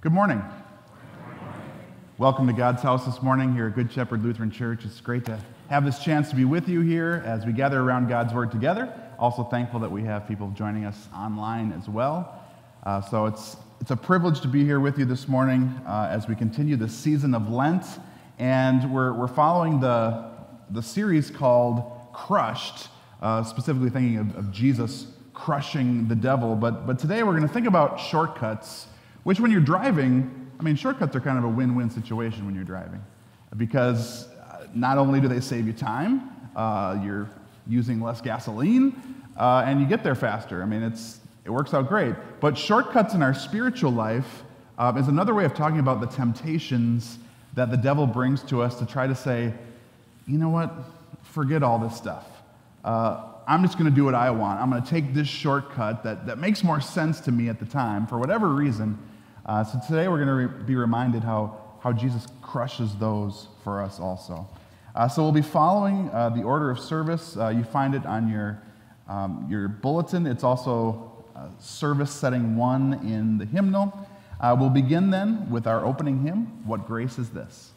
Good morning. Welcome to God's house this morning here at Good Shepherd Lutheran Church. It's great to have this chance to be with you here as we gather around God's Word together. Also thankful that we have people joining us online as well. Uh, so it's, it's a privilege to be here with you this morning uh, as we continue the season of Lent. And we're, we're following the, the series called Crushed, uh, specifically thinking of, of Jesus crushing the devil. But, but today we're going to think about shortcuts, which when you're driving, I mean, shortcuts are kind of a win win situation when you're driving because uh, not only do they save you time, uh, you're using less gasoline, uh, and you get there faster. I mean, it's, it works out great. But shortcuts in our spiritual life uh, is another way of talking about the temptations that the devil brings to us to try to say, you know what, forget all this stuff. Uh, I'm just going to do what I want. I'm going to take this shortcut that, that makes more sense to me at the time for whatever reason. Uh, so today we're going to re- be reminded how, how Jesus crushes those for us also. Uh, so we'll be following uh, the order of service. Uh, you find it on your, um, your bulletin. It's also uh, service setting one in the hymnal. Uh, we'll begin then with our opening hymn, What Grace Is This?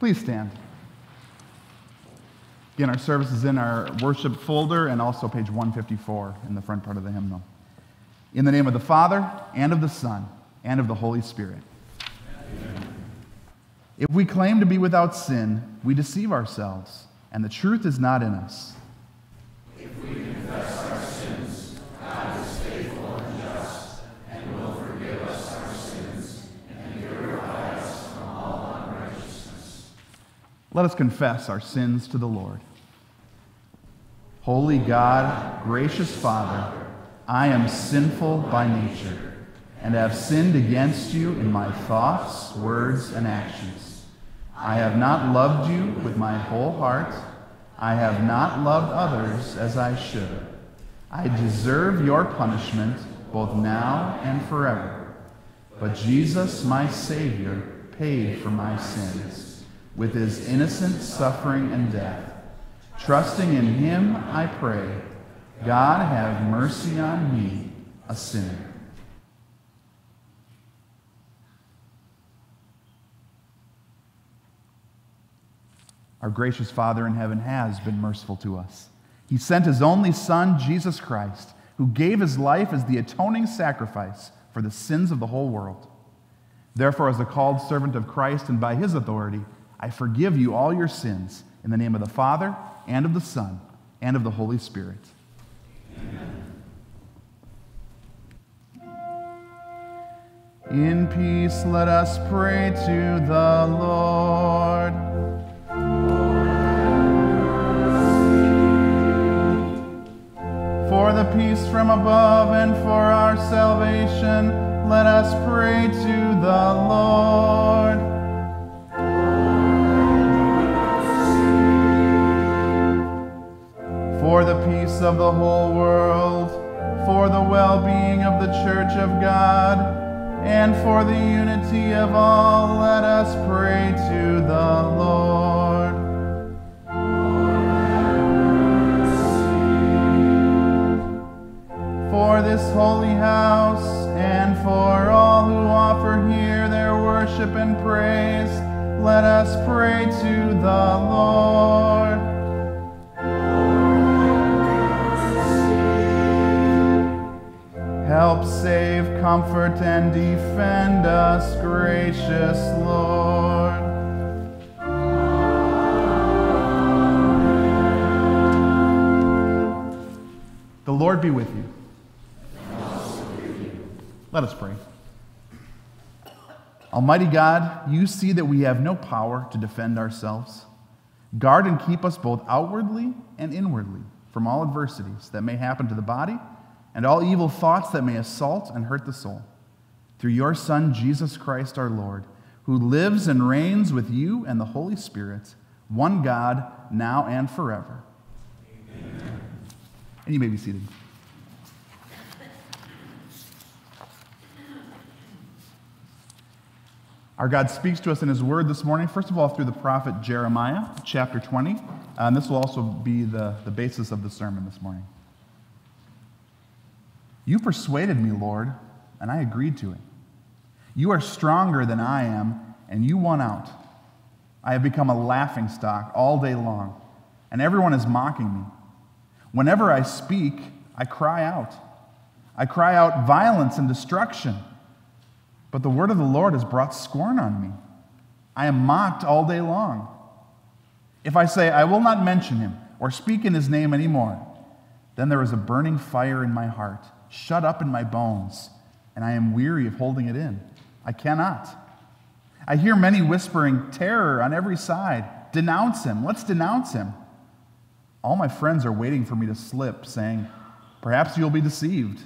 Please stand. Again, our service is in our worship folder and also page 154 in the front part of the hymnal. In the name of the Father, and of the Son, and of the Holy Spirit. Amen. If we claim to be without sin, we deceive ourselves, and the truth is not in us. If we confess our sins, God is faithful and just, and will forgive us our sins and purify us from all unrighteousness. Let us confess our sins to the Lord. Holy God, gracious Father, I am sinful by nature, and have sinned against you in my thoughts, words, and actions. I have not loved you with my whole heart. I have not loved others as I should. I deserve your punishment both now and forever. But Jesus, my Savior, paid for my sins with his innocent suffering and death. Trusting in him, I pray, God have mercy on me, a sinner. Our gracious Father in heaven has been merciful to us. He sent his only Son, Jesus Christ, who gave his life as the atoning sacrifice for the sins of the whole world. Therefore, as a called servant of Christ and by his authority, I forgive you all your sins in the name of the Father, and of the Son, and of the Holy Spirit. In peace, let us pray to the Lord. For the peace from above and for our salvation, let us pray to the Lord. Of the whole world, for the well being of the Church of God, and for the unity of all, let us pray Almighty God, you see that we have no power to defend ourselves. Guard and keep us both outwardly and inwardly from all adversities that may happen to the body and all evil thoughts that may assault and hurt the soul. Through your Son, Jesus Christ our Lord, who lives and reigns with you and the Holy Spirit, one God, now and forever. Amen. And you may be seated. Our God speaks to us in His Word this morning, first of all, through the prophet Jeremiah, chapter 20. Uh, and this will also be the, the basis of the sermon this morning. You persuaded me, Lord, and I agreed to it. You are stronger than I am, and you won out. I have become a laughing stock all day long, and everyone is mocking me. Whenever I speak, I cry out. I cry out violence and destruction. But the word of the Lord has brought scorn on me. I am mocked all day long. If I say, I will not mention him or speak in his name anymore, then there is a burning fire in my heart shut up in my bones, and I am weary of holding it in. I cannot. I hear many whispering terror on every side. Denounce him. Let's denounce him. All my friends are waiting for me to slip, saying, Perhaps you'll be deceived.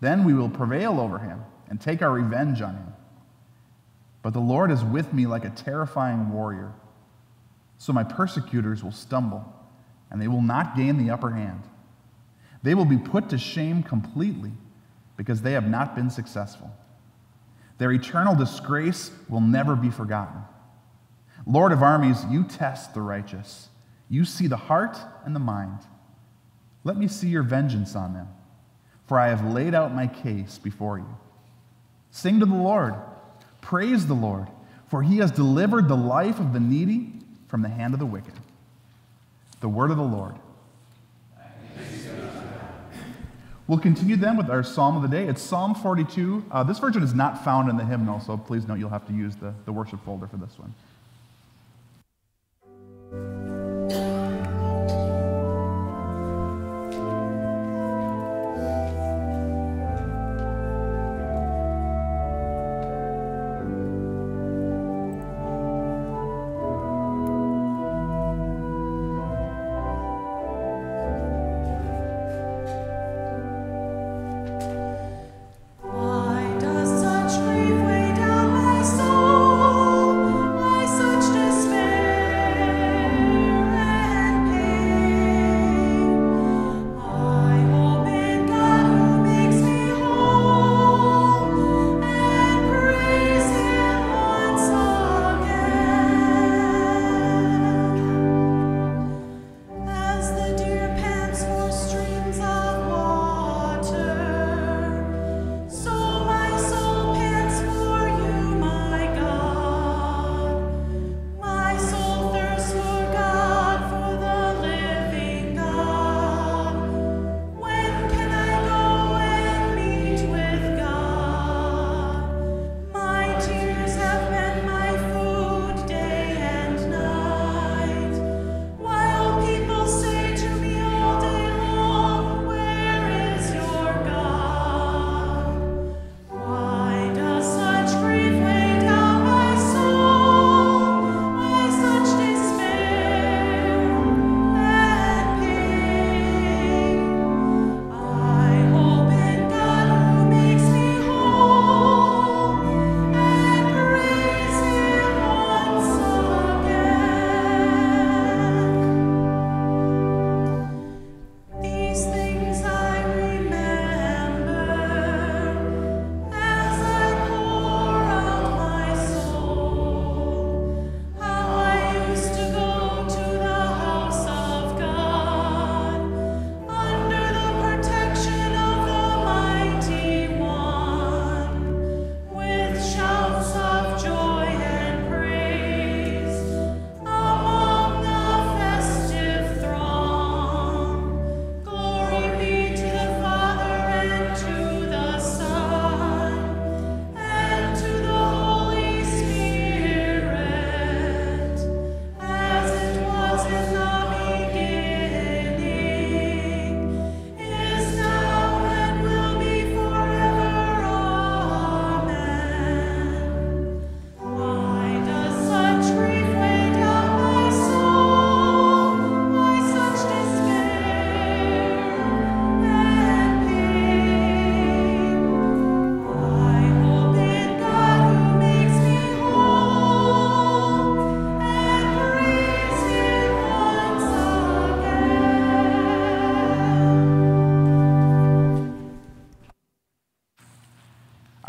Then we will prevail over him and take our revenge on him. But the Lord is with me like a terrifying warrior. So my persecutors will stumble, and they will not gain the upper hand. They will be put to shame completely because they have not been successful. Their eternal disgrace will never be forgotten. Lord of armies, you test the righteous. You see the heart and the mind. Let me see your vengeance on them, for I have laid out my case before you. Sing to the Lord, praise the Lord, for he has delivered the life of the needy from the hand of the wicked. The word of the Lord. We'll continue then with our psalm of the day. It's Psalm 42. Uh, this version is not found in the hymnal, so please note you'll have to use the, the worship folder for this one.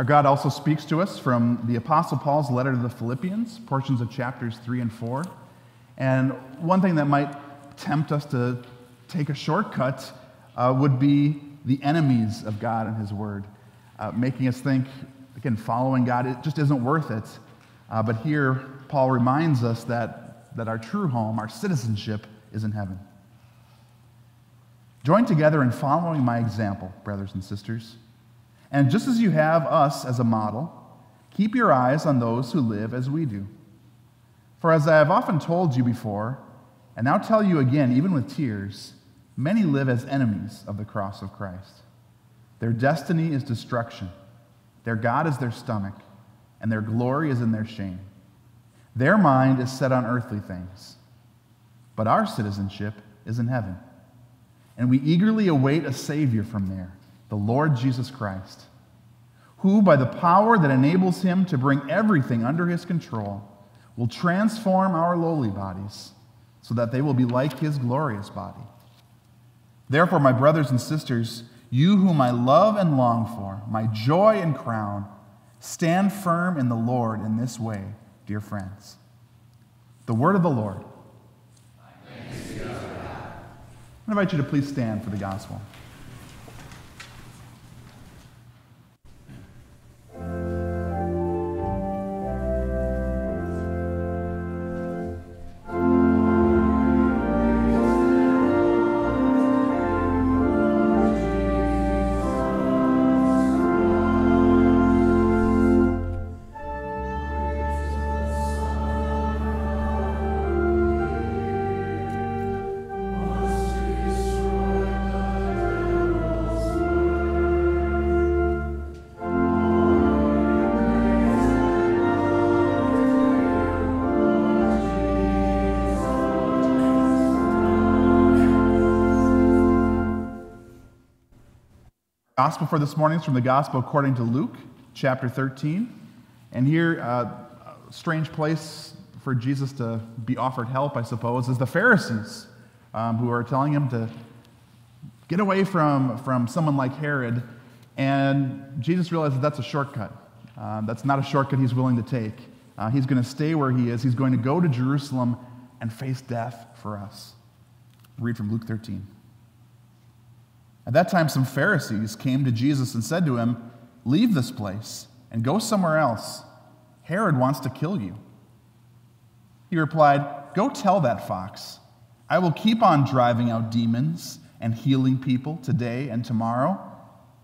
God also speaks to us from the Apostle Paul's letter to the Philippians, portions of chapters 3 and 4. And one thing that might tempt us to take a shortcut uh, would be the enemies of God and His Word, uh, making us think, again, following God, it just isn't worth it. Uh, but here, Paul reminds us that, that our true home, our citizenship, is in heaven. Join together in following my example, brothers and sisters. And just as you have us as a model, keep your eyes on those who live as we do. For as I have often told you before, and now tell you again, even with tears, many live as enemies of the cross of Christ. Their destiny is destruction, their God is their stomach, and their glory is in their shame. Their mind is set on earthly things, but our citizenship is in heaven. And we eagerly await a Savior from there the Lord Jesus Christ, who, by the power that enables him to bring everything under his control, will transform our lowly bodies so that they will be like his glorious body. Therefore, my brothers and sisters, you whom I love and long for, my joy and crown, stand firm in the Lord in this way, dear friends. The word of the Lord. I invite you to please stand for the gospel. Gospel for this morning is from the Gospel according to Luke, chapter 13. And here, uh, a strange place for Jesus to be offered help, I suppose, is the Pharisees, um, who are telling him to get away from, from someone like Herod. And Jesus realizes that's a shortcut. Uh, that's not a shortcut he's willing to take. Uh, he's going to stay where he is. He's going to go to Jerusalem and face death for us. Read from Luke 13. At that time, some Pharisees came to Jesus and said to him, Leave this place and go somewhere else. Herod wants to kill you. He replied, Go tell that fox. I will keep on driving out demons and healing people today and tomorrow,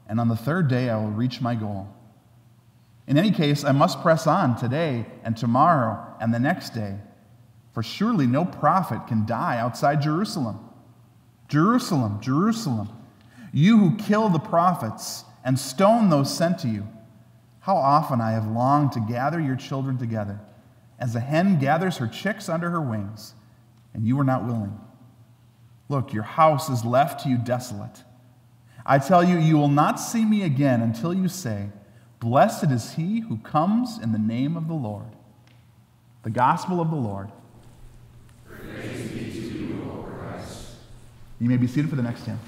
and on the third day I will reach my goal. In any case, I must press on today and tomorrow and the next day, for surely no prophet can die outside Jerusalem. Jerusalem, Jerusalem you who kill the prophets and stone those sent to you, how often I have longed to gather your children together, as a hen gathers her chicks under her wings, and you were not willing. Look, your house is left to you desolate. I tell you, you will not see me again until you say, Blessed is he who comes in the name of the Lord. The gospel of the Lord. Praise be to you, O Christ. You may be seated for the next hymn.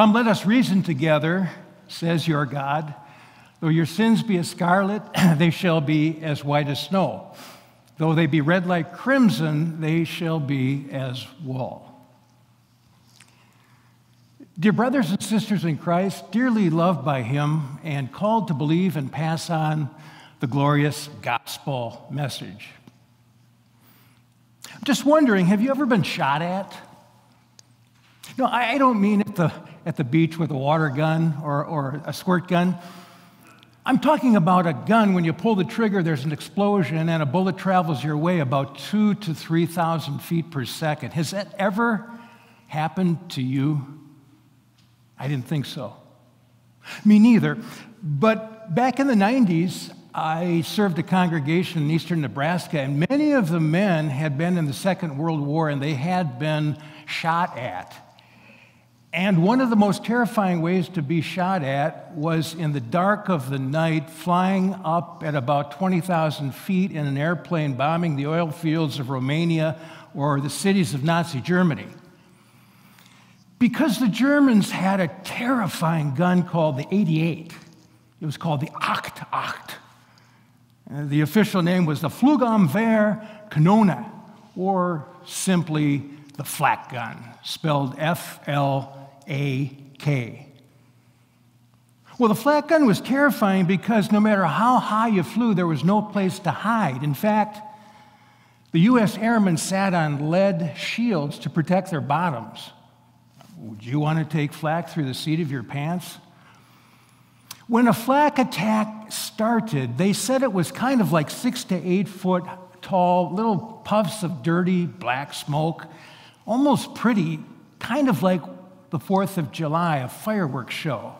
Come, let us reason together, says your God. Though your sins be as scarlet, they shall be as white as snow. Though they be red like crimson, they shall be as wool. Dear brothers and sisters in Christ, dearly loved by Him and called to believe and pass on the glorious gospel message. I'm just wondering have you ever been shot at? No, I don't mean at the, at the beach with a water gun or, or a squirt gun. I'm talking about a gun, when you pull the trigger, there's an explosion and a bullet travels your way about two to 3,000 feet per second. Has that ever happened to you? I didn't think so. Me neither. But back in the 90s, I served a congregation in eastern Nebraska, and many of the men had been in the Second World War and they had been shot at. And one of the most terrifying ways to be shot at was in the dark of the night, flying up at about 20,000 feet in an airplane, bombing the oil fields of Romania or the cities of Nazi Germany. Because the Germans had a terrifying gun called the 88. It was called the Acht Acht. The official name was the Flugabwehr Kanone, or simply the flak gun, spelled F L a K. Well, the flak gun was terrifying because no matter how high you flew, there was no place to hide. In fact, the U.S. airmen sat on lead shields to protect their bottoms. Would you want to take flak through the seat of your pants? When a flak attack started, they said it was kind of like six to eight foot tall, little puffs of dirty black smoke, almost pretty, kind of like the 4th of July, a fireworks show.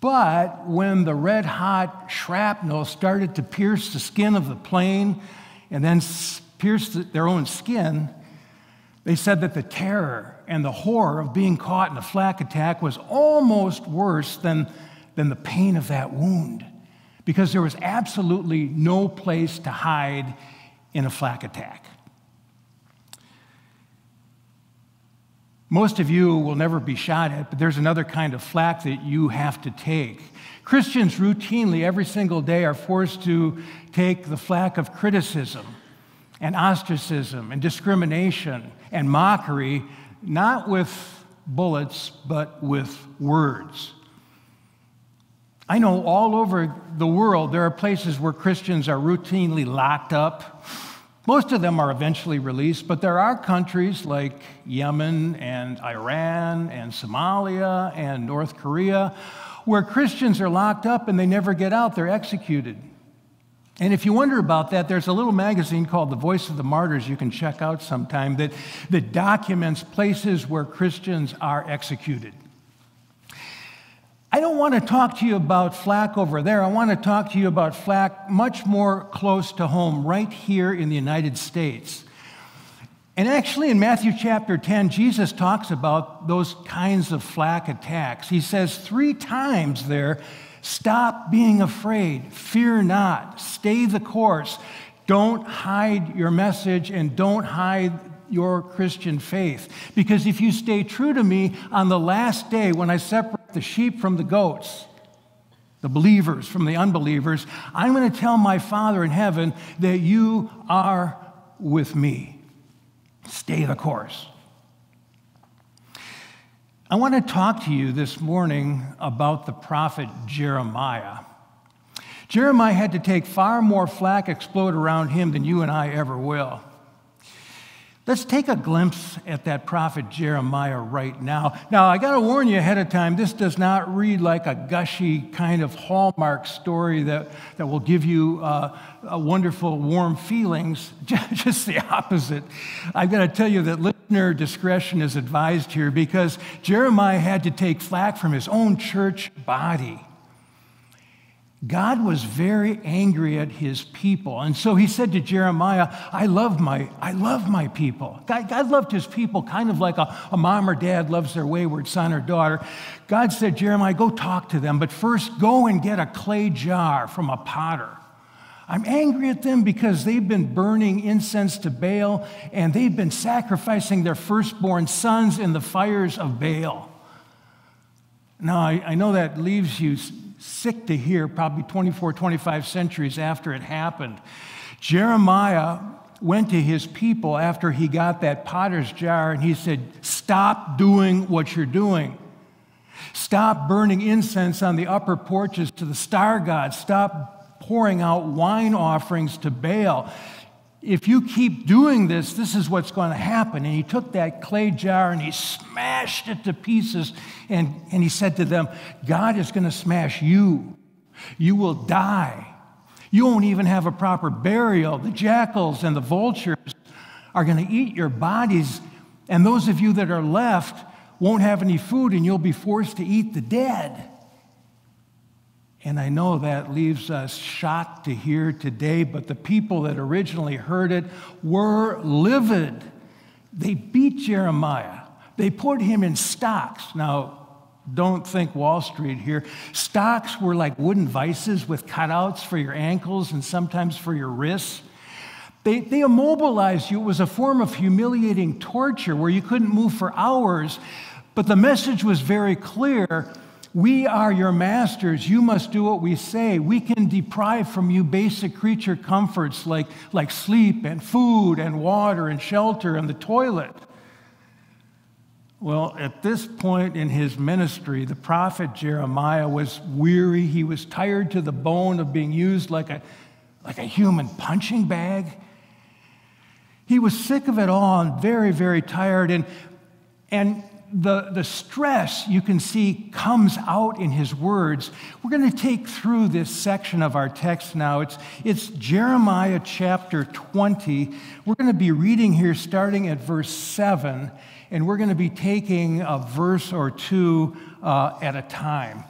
But when the red hot shrapnel started to pierce the skin of the plane and then pierce their own skin, they said that the terror and the horror of being caught in a flak attack was almost worse than, than the pain of that wound because there was absolutely no place to hide in a flak attack. Most of you will never be shot at, but there's another kind of flak that you have to take. Christians routinely, every single day, are forced to take the flak of criticism and ostracism and discrimination and mockery, not with bullets, but with words. I know all over the world there are places where Christians are routinely locked up most of them are eventually released, but there are countries like Yemen and Iran and Somalia and North Korea where Christians are locked up and they never get out, they're executed. And if you wonder about that, there's a little magazine called The Voice of the Martyrs you can check out sometime that, that documents places where Christians are executed. I don't want to talk to you about flak over there. I want to talk to you about flak much more close to home, right here in the United States. And actually, in Matthew chapter 10, Jesus talks about those kinds of flak attacks. He says three times there stop being afraid, fear not, stay the course, don't hide your message, and don't hide your Christian faith. Because if you stay true to me on the last day when I separate the sheep from the goats, the believers from the unbelievers, I'm going to tell my Father in heaven that you are with me. Stay the course. I want to talk to you this morning about the prophet Jeremiah. Jeremiah had to take far more flack explode around him than you and I ever will. Let's take a glimpse at that prophet Jeremiah right now. Now, I got to warn you ahead of time, this does not read like a gushy kind of hallmark story that, that will give you uh, wonderful, warm feelings. Just the opposite. I've got to tell you that listener discretion is advised here because Jeremiah had to take flack from his own church body. God was very angry at his people. And so he said to Jeremiah, I love my, I love my people. God, God loved his people kind of like a, a mom or dad loves their wayward son or daughter. God said, Jeremiah, go talk to them, but first go and get a clay jar from a potter. I'm angry at them because they've been burning incense to Baal and they've been sacrificing their firstborn sons in the fires of Baal. Now, I, I know that leaves you sick to hear, probably 24, 25 centuries after it happened. Jeremiah went to his people after he got that potter's jar and he said, Stop doing what you're doing. Stop burning incense on the upper porches to the star god. Stop pouring out wine offerings to Baal. If you keep doing this, this is what's going to happen. And he took that clay jar and he smashed it to pieces. And, and he said to them, God is going to smash you. You will die. You won't even have a proper burial. The jackals and the vultures are going to eat your bodies. And those of you that are left won't have any food and you'll be forced to eat the dead. And I know that leaves us shocked to hear today, but the people that originally heard it were livid. They beat Jeremiah, they put him in stocks. Now, don't think Wall Street here. Stocks were like wooden vices with cutouts for your ankles and sometimes for your wrists. They, they immobilized you. It was a form of humiliating torture where you couldn't move for hours. But the message was very clear we are your masters. You must do what we say. We can deprive from you basic creature comforts like, like sleep and food and water and shelter and the toilet. Well, at this point in his ministry, the prophet Jeremiah was weary. He was tired to the bone of being used like a, like a human punching bag. He was sick of it all and very, very tired. And, and the, the stress you can see comes out in his words. We're going to take through this section of our text now. It's, it's Jeremiah chapter 20. We're going to be reading here starting at verse 7, and we're going to be taking a verse or two uh, at a time.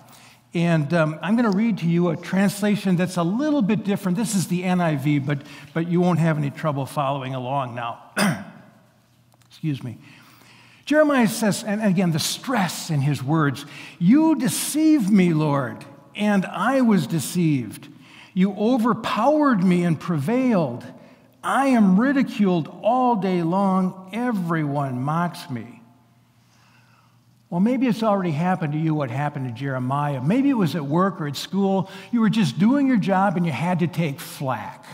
And um, I'm going to read to you a translation that's a little bit different. This is the NIV, but, but you won't have any trouble following along now. Excuse me. Jeremiah says, and again, the stress in his words You deceived me, Lord, and I was deceived. You overpowered me and prevailed. I am ridiculed all day long. Everyone mocks me. Well, maybe it's already happened to you what happened to Jeremiah. Maybe it was at work or at school. You were just doing your job and you had to take flack.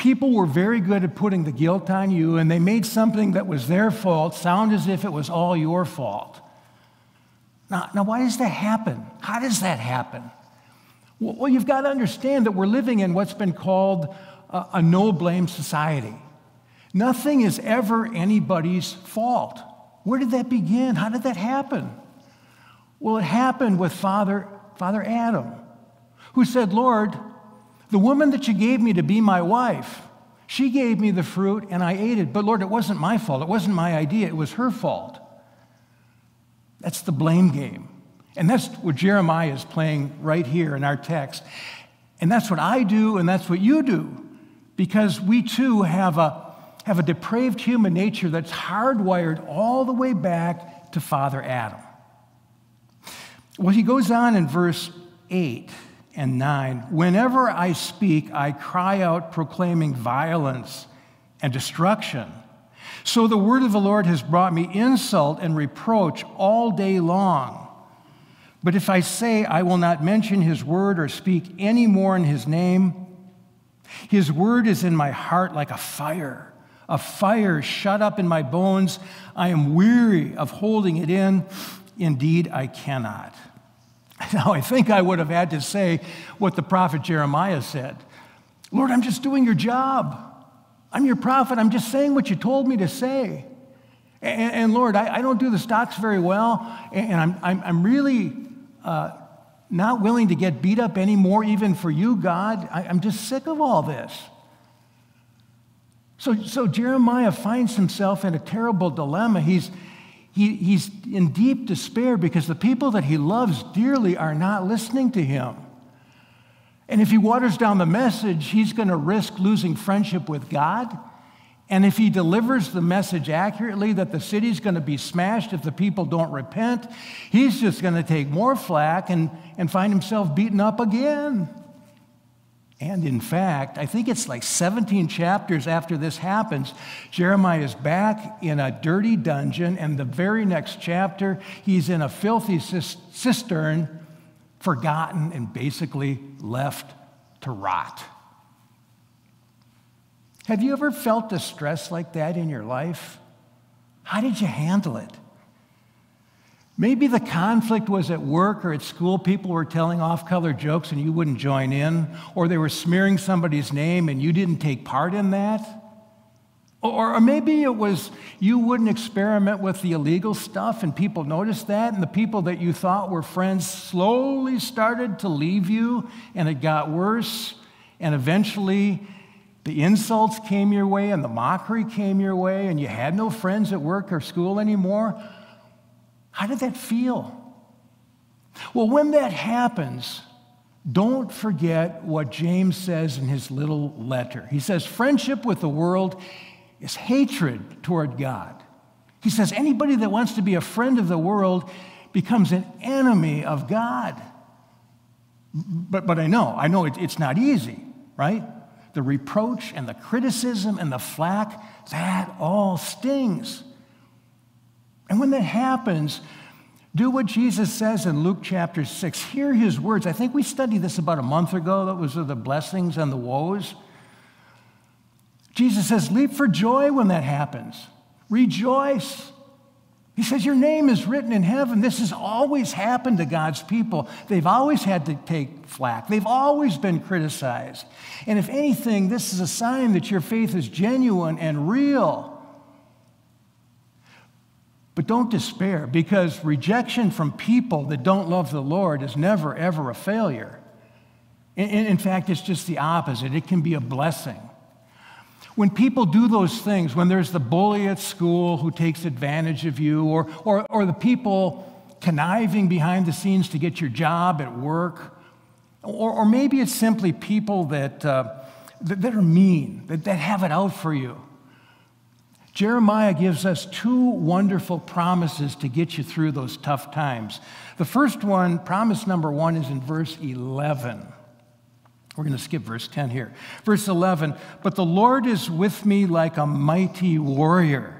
People were very good at putting the guilt on you, and they made something that was their fault sound as if it was all your fault. Now, now why does that happen? How does that happen? Well, you've got to understand that we're living in what's been called a, a no blame society. Nothing is ever anybody's fault. Where did that begin? How did that happen? Well, it happened with Father, Father Adam, who said, Lord, the woman that you gave me to be my wife, she gave me the fruit and I ate it. But Lord, it wasn't my fault. It wasn't my idea. It was her fault. That's the blame game. And that's what Jeremiah is playing right here in our text. And that's what I do, and that's what you do, because we too have a, have a depraved human nature that's hardwired all the way back to Father Adam. Well, he goes on in verse 8 and 9 Whenever I speak, I cry out proclaiming violence and destruction. So the word of the Lord has brought me insult and reproach all day long. But if I say I will not mention his word or speak any more in his name, his word is in my heart like a fire, a fire shut up in my bones. I am weary of holding it in. Indeed, I cannot. Now, I think I would have had to say what the prophet Jeremiah said Lord, I'm just doing your job. I'm your prophet. I'm just saying what you told me to say. And, and Lord, I, I, don't do the stocks very well, and I'm, I'm, I'm really uh, not willing to get beat up anymore, even for you, God. I, I'm just sick of all this. So, so Jeremiah finds himself in a terrible dilemma. He's, he, he's in deep despair because the people that he loves dearly are not listening to him. And if he waters down the message, he's going to risk losing friendship with God. And if he delivers the message accurately that the city's going to be smashed if the people don't repent, he's just going to take more flack and, and find himself beaten up again. And in fact, I think it's like 17 chapters after this happens, Jeremiah is back in a dirty dungeon, and the very next chapter, he's in a filthy cistern, forgotten and basically left to rot. Have you ever felt distress like that in your life? How did you handle it? Maybe the conflict was at work or at school. People were telling off color jokes and you wouldn't join in, or they were smearing somebody's name and you didn't take part in that. Or, or, maybe it was you wouldn't experiment with the illegal stuff and people noticed that, and the people that you thought were friends slowly started to leave you, and it got worse, and eventually the insults came your way and the mockery came your way, and you had no friends at work or school anymore. How did that feel? Well, when that happens, don't forget what James says in his little letter. He says, Friendship with the world is hatred toward God. He says, Anybody that wants to be a friend of the world becomes an enemy of God. But, but I know, I know it, it's not easy, right? The reproach and the criticism and the flack, that all stings. And when that happens, do what Jesus says in Luke chapter 6. Hear his words. I think we studied this about a month ago. That was the blessings and the woes. Jesus says, Leap for joy when that happens. Rejoice. He says, Your name is written in heaven. This has always happened to God's people. They've always had to take flack, they've always been criticized. And if anything, this is a sign that your faith is genuine and real. But don't despair because rejection from people that don't love the Lord is never, ever a failure. In, in, fact, it's just the opposite. It can be a blessing. When people do those things, when there's the bully at school who takes advantage of you, or, or, or the people conniving behind the scenes to get your job at work, or, or maybe it's simply people that, uh, that, that, are mean, that, that have it out for you. Jeremiah gives us two wonderful promises to get you through those tough times. The first one, promise number one, is in verse 11. We're going to skip verse 10 here. Verse 11, but the Lord is with me like a mighty warrior.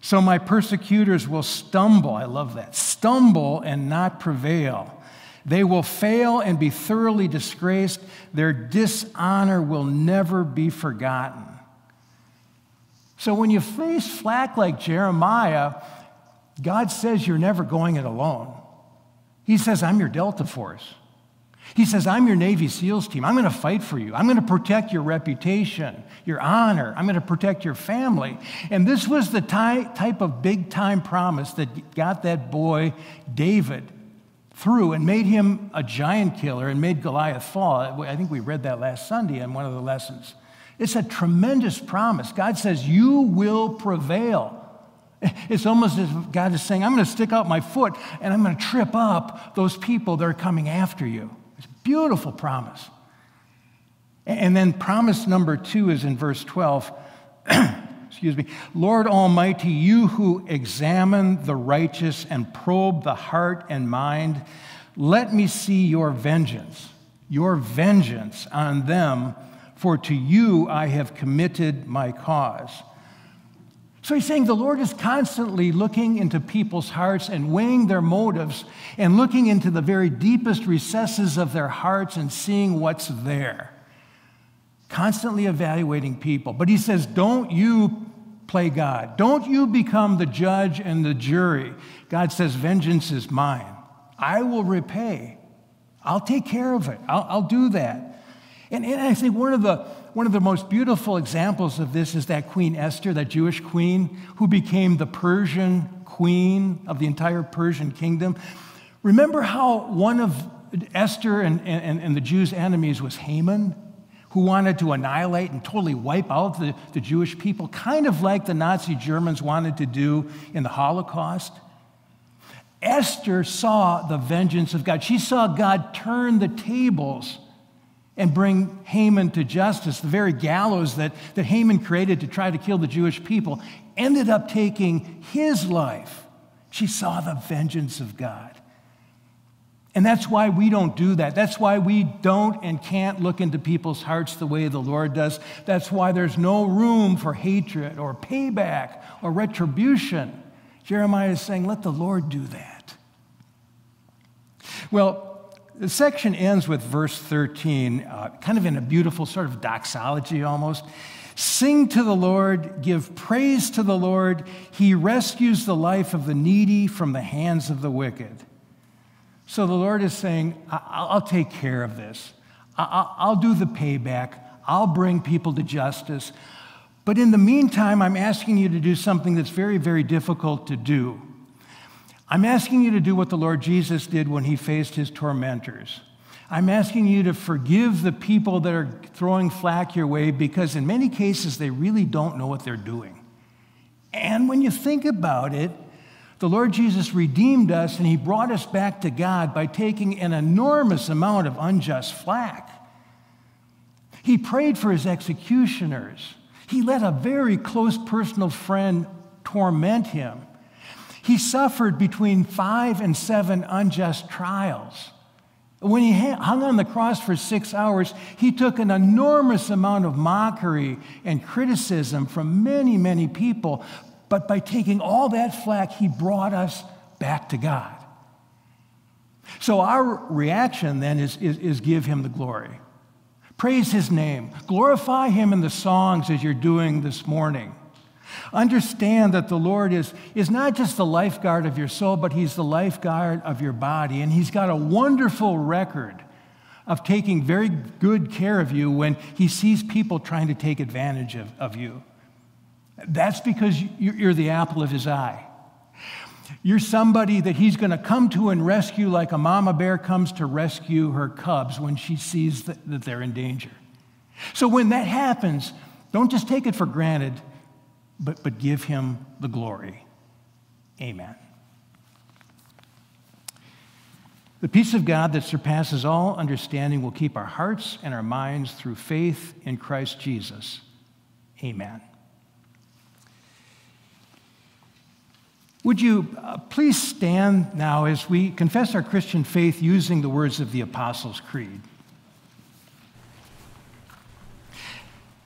So my persecutors will stumble. I love that. Stumble and not prevail. They will fail and be thoroughly disgraced. Their dishonor will never be forgotten. So when you face flack like Jeremiah, God says you're never going it alone. He says, I'm your Delta Force. He says, I'm your Navy SEALs team. I'm going to fight for you. I'm going to protect your reputation, your honor. I'm going to protect your family. And this was the ty- type of big time promise that got that boy, David, through and made him a giant killer and made Goliath fall. I think we read that last Sunday in one of the lessons. It's a tremendous promise. God says, You will prevail. It's almost as if God is saying, I'm going to stick out my foot and I'm going to trip up those people that are coming after you. It's a beautiful promise. And then promise number two is in verse 12. Excuse me. Lord Almighty, you who examine the righteous and probe the heart and mind, let me see your vengeance, your vengeance on them for to you I have committed my cause. So he's saying the Lord is constantly looking into people's hearts and weighing their motives and looking into the very deepest recesses of their hearts and seeing what's there. Constantly evaluating people. But he says, don't you play God. Don't you become the judge and the jury. God says, vengeance is mine. I will repay. I'll take care of it. I'll, I'll do that. And, and I think one of, the, one of the most beautiful examples of this is that Queen Esther, that Jewish queen who became the Persian queen of the entire Persian kingdom. Remember how one of Esther and, and, and the Jews' enemies was Haman? who wanted to annihilate and totally wipe out the, the Jewish people, kind of like the Nazi Germans wanted to do in the Holocaust. Esther saw the vengeance of God. She saw God turn the tables and bring Haman to justice. The very gallows that, that Haman created to try to kill the Jewish people ended up taking his life. She saw the vengeance of God. And that's why we don't do that. That's why we don't and can't look into people's hearts the way the Lord does. That's why there's no room for hatred or payback or retribution. Jeremiah is saying, let the Lord do that. Well, the section ends with verse 13, uh, kind of in a beautiful sort of doxology almost. Sing to the Lord, give praise to the Lord. He rescues the life of the needy from the hands of the wicked. So the Lord is saying, I'll take care of this. I'll do the payback. I'll bring people to justice. But in the meantime, I'm asking you to do something that's very, very difficult to do. I'm asking you to do what the Lord Jesus did when he faced his tormentors. I'm asking you to forgive the people that are throwing flack your way because, in many cases, they really don't know what they're doing. And when you think about it, the Lord Jesus redeemed us and he brought us back to God by taking an enormous amount of unjust flack. He prayed for his executioners. He let a very close personal friend torment him. He suffered between five and seven unjust trials. When he hung on the cross for six hours, he took an enormous amount of mockery and criticism from many, many people. But by taking all that flack, he brought us back to God. So our reaction then is, is, is, give him the glory. Praise his name. Glorify him in the songs as you're doing this morning. Understand that the Lord is, is not just the lifeguard of your soul, but he's the lifeguard of your body. And he's got a wonderful record of taking very good care of you when he sees people trying to take advantage of, of you. That's because you're the apple of his eye. You're somebody that he's going to come to and rescue like a mama bear comes to rescue her cubs when she sees that, they're in danger. So when that happens, don't just take it for granted, but, but give him the glory. Amen. The peace of God that surpasses all understanding will keep our hearts and our minds through faith in Christ Jesus. Amen. Would you uh, please stand now as we confess our Christian faith using the words of the Apostles' Creed?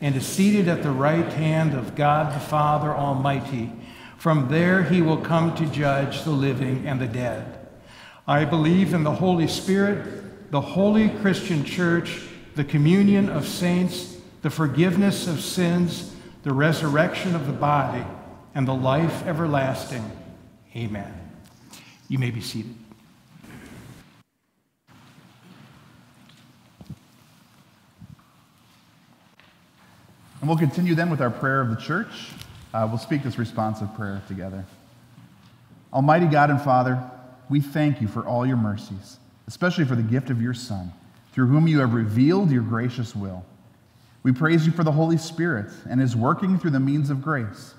and is seated at the right hand of God the Father Almighty. From there he will come to judge the living and the dead. I believe in the Holy Spirit, the holy Christian church, the communion of saints, the forgiveness of sins, the resurrection of the body, and the life everlasting. Amen. You may be seated. And we'll continue then with our prayer of the church. Uh, we'll speak this responsive prayer together. Almighty God and Father, we thank you for all your mercies, especially for the gift of your Son, through whom you have revealed your gracious will. We praise you for the Holy Spirit and his working through the means of grace.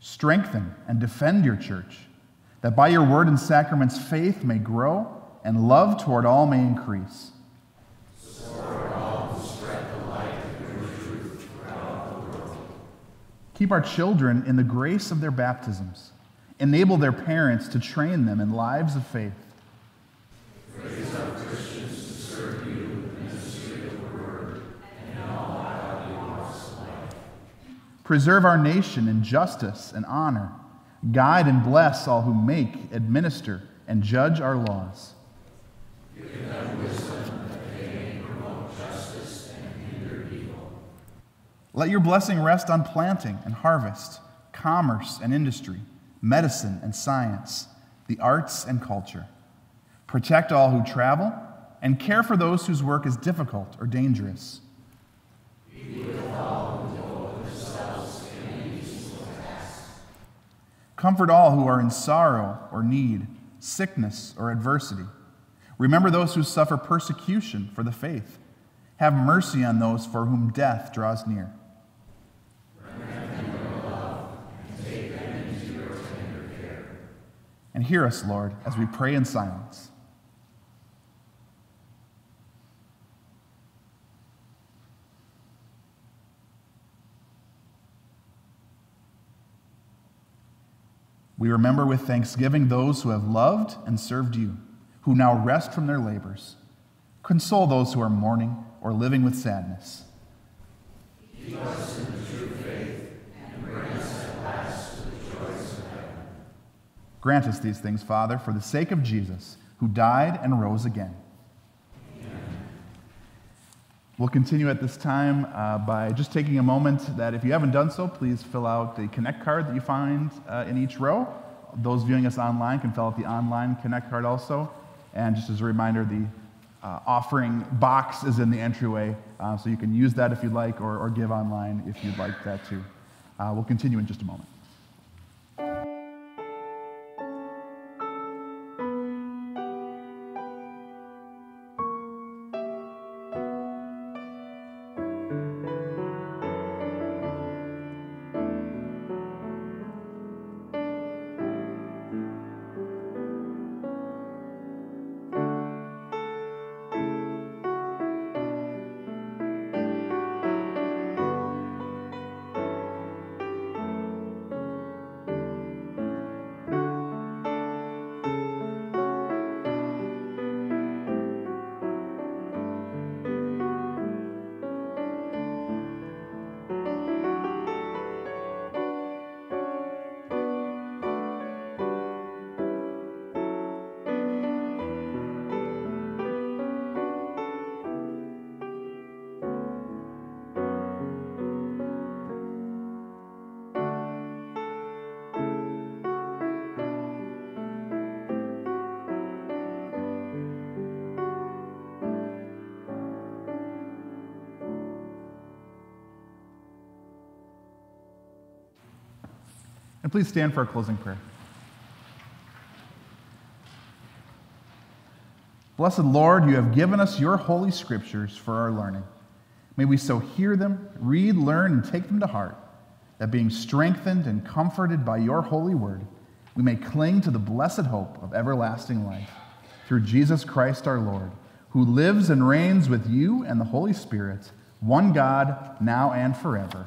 Strengthen and defend your church, that by your word and sacraments faith may grow and love toward all may increase. Keep our children in the grace of their baptisms. Enable their parents to train them in lives of faith. In and. Preserve our nation in justice and honor. Guide and bless all who make, administer, and judge our laws. Let your blessing rest on planting and harvest, commerce and industry, medicine and science, the arts and culture. Protect all who travel and care for those whose work is difficult or dangerous. Comfort all who are in sorrow or need, sickness or adversity. Remember those who suffer persecution for the faith. Have mercy on those for whom death draws near. And hear us, Lord, as we pray in silence. We remember with thanksgiving those who have loved and served you, who now rest from their labors. Console those who are mourning or living with sadness. Keep us in true faith and bring us at last to the joys of heaven. Grant us these things, Father, for the sake of Jesus, who died and rose again. We'll continue at this time uh, by just taking a moment that if you haven't done so, please fill out the Connect card that you find uh, in each row. Those viewing us online can fill out the online Connect card also. And just as a reminder, the uh, offering box is in the entryway, uh, so you can use that if you'd like or, or give online if you'd like that too. Uh, we'll continue in just a moment. And please stand for our closing prayer. Blessed Lord, you have given us your holy scriptures for our learning. May we so hear them, read, learn, and take them to heart, that being strengthened and comforted by your holy word, we may cling to the blessed hope of everlasting life through Jesus Christ our Lord, who lives and reigns with you and the Holy Spirit, one God, now and forever.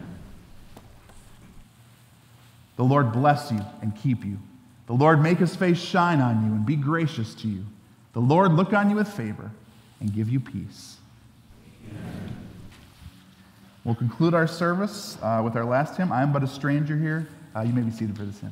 The Lord bless you and keep you. The Lord make his face shine on you and be gracious to you. The Lord look on you with favor and give you peace. Amen. We'll conclude our service uh, with our last hymn, I am but a stranger here. Uh, you may be seated for this hymn.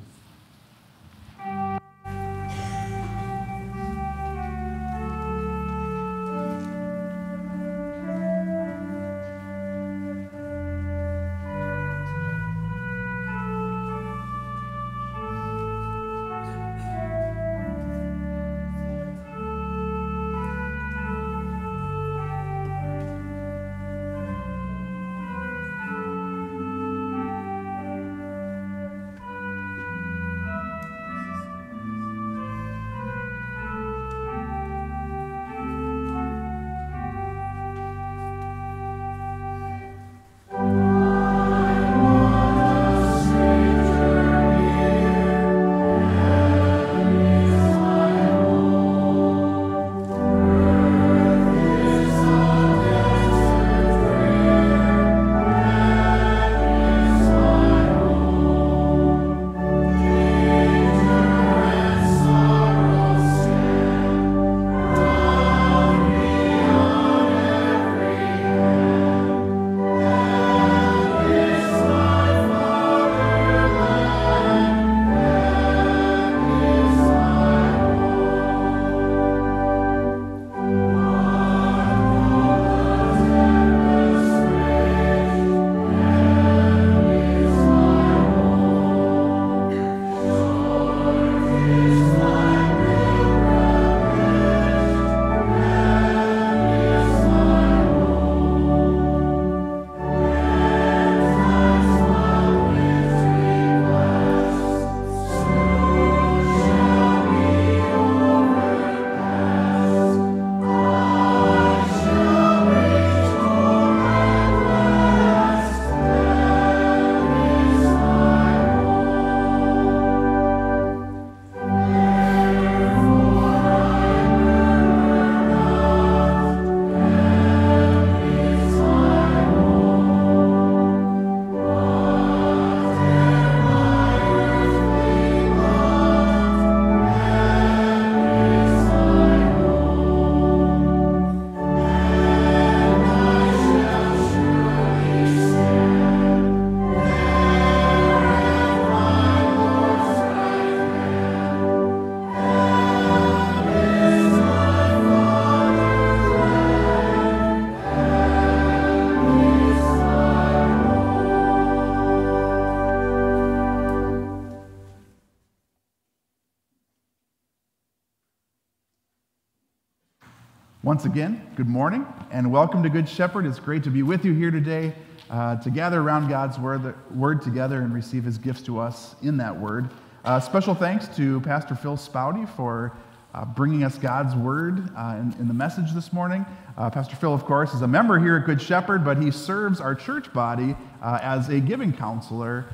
Once again, good morning and welcome to Good Shepherd. It's great to be with you here today uh, to gather around God's word, word together and receive his gifts to us in that word. Uh, special thanks to Pastor Phil Spouty for uh, bringing us God's word uh, in, in, the message this morning. Uh, Pastor Phil, of course, is a member here at Good Shepherd, but he serves our church body uh, as a giving counselor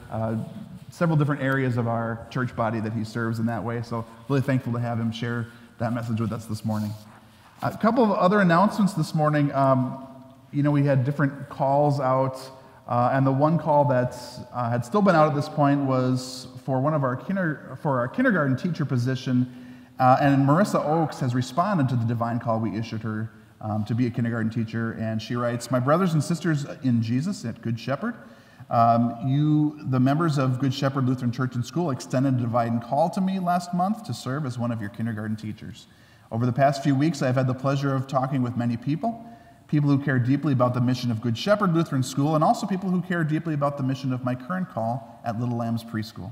several different areas of our church body that he serves in that way. So, really thankful to have him share that message with us this morning. A couple of other announcements this morning. Um, you know, we had different calls out, uh, and the one call that uh, had still been out at this point was for one of our kinder, for our kindergarten teacher position. Uh, and Marissa Oakes has responded to the divine call we issued her um, to be a kindergarten teacher. And she writes, My brothers and sisters in Jesus at Good Shepherd, um, you, the members of Good Shepherd Lutheran Church and School, extended a divine call to me last month to serve as one of your kindergarten teachers. Over the past few weeks, I've had the pleasure of talking with many people people who care deeply about the mission of Good Shepherd Lutheran School, and also people who care deeply about the mission of my current call at Little Lambs Preschool.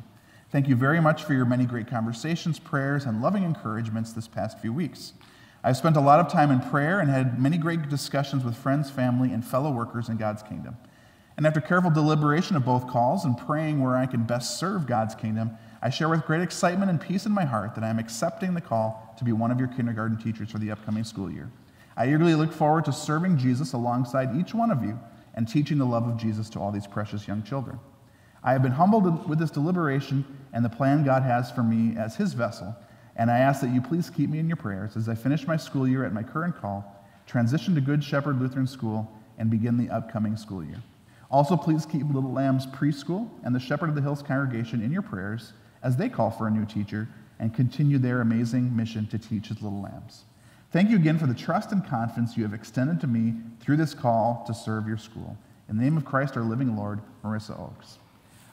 Thank you very much for your many great conversations, prayers, and loving encouragements this past few weeks. I've spent a lot of time in prayer and had many great discussions with friends, family, and fellow workers in God's kingdom. And after careful deliberation of both calls and praying where I can best serve God's kingdom, I share with great excitement and peace in my heart that I am accepting the call to be one of your kindergarten teachers for the upcoming school year. I eagerly look forward to serving Jesus alongside each one of you and teaching the love of Jesus to all these precious young children. I have been humbled with this deliberation and the plan God has for me as his vessel, and I ask that you please keep me in your prayers as I finish my school year at my current call, transition to Good Shepherd Lutheran School, and begin the upcoming school year. Also, please keep Little Lambs Preschool and the Shepherd of the Hills congregation in your prayers as they call for a new teacher and continue their amazing mission to teach his little lambs. Thank you again for the trust and confidence you have extended to me through this call to serve your school. In the name of Christ, our living Lord, Marissa Oakes.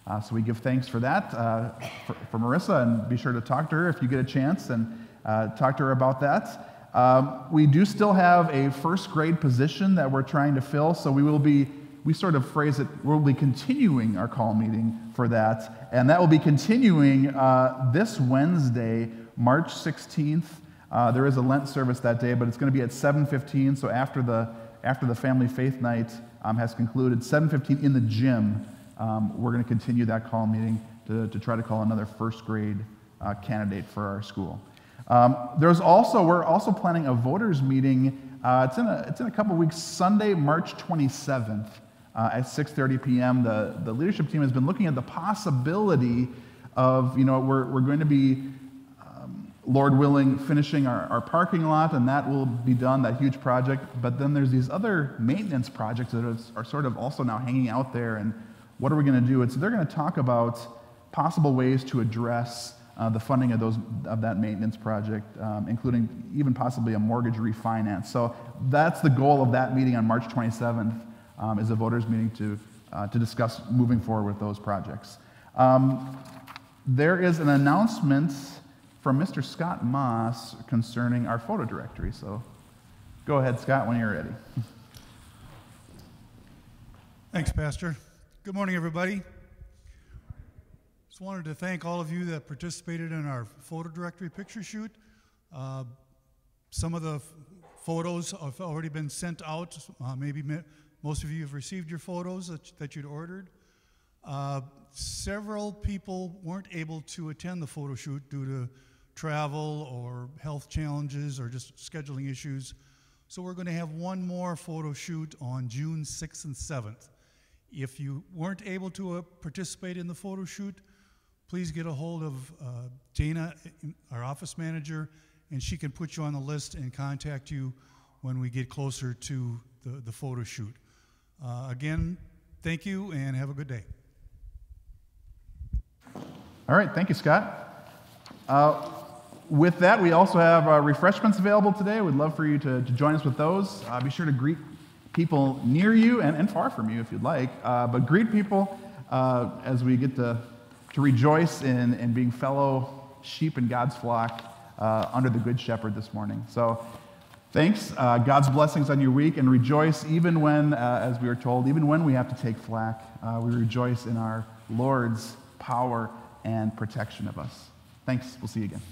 Uh, so we give thanks for that, uh, for, for, Marissa, and be sure to talk to her if you get a chance and uh, talk to her about that. Um, we do still have a first grade position that we're trying to fill, so we will be we sort of phrase it, we'll be continuing our call meeting for that. And that will be continuing uh, this Wednesday, March 16th. Uh, there is a Lent service that day, but it's going to be at 7.15. So after the, after the family faith night um, has concluded, 7.15 in the gym, um, we're going to continue that call meeting to, to try to call another first grade uh, candidate for our school. Um, there's also, we're also planning a voters meeting. Uh, it's, in a, it's in a couple weeks, Sunday, March 27th uh, at 6.30 p.m. The, the leadership team has been looking at the possibility of, you know, we're, we're going to be, um, Lord willing, finishing our, our parking lot, and that will be done, that huge project. But then there's these other maintenance projects that are, are sort of also now hanging out there, and what are we going to do? And so they're going to talk about possible ways to address uh, the funding of, those, of that maintenance project, um, including even possibly a mortgage refinance. So that's the goal of that meeting on March 27th um, is a voters meeting to, uh, to discuss moving forward with those projects. Um, there is an announcement from Mr. Scott Moss concerning our photo directory. So go ahead, Scott, when you're ready. Thanks, Pastor. Good morning, everybody. Just wanted to thank all of you that participated in our photo directory picture shoot. Uh, some of the photos have already been sent out, uh, maybe most of you have received your photos that, that you'd ordered. Uh, several people weren't able to attend the photo shoot due to travel or health challenges or just scheduling issues. So we're going to have one more photo shoot on June 6th and 7th. If you weren't able to uh, participate in the photo shoot, please get a hold of uh, Dana, our office manager, and she can put you on the list and contact you when we get closer to the, the photo shoot. Uh, again, thank you and have a good day. All right, thank you, Scott. Uh, with that, we also have uh, refreshments available today. We'd love for you to, to join us with those. Uh, be sure to greet people near you and, and far from you if you'd like, uh, but greet people uh, as we get to, to rejoice in, in being fellow sheep in God's flock under the Good Shepherd this morning. So Thanks. Uh, God's blessings on your week and rejoice even when, uh, as we are told, even when we have to take flack, uh, we rejoice in our Lord's power and protection of us. Thanks. We'll see you again.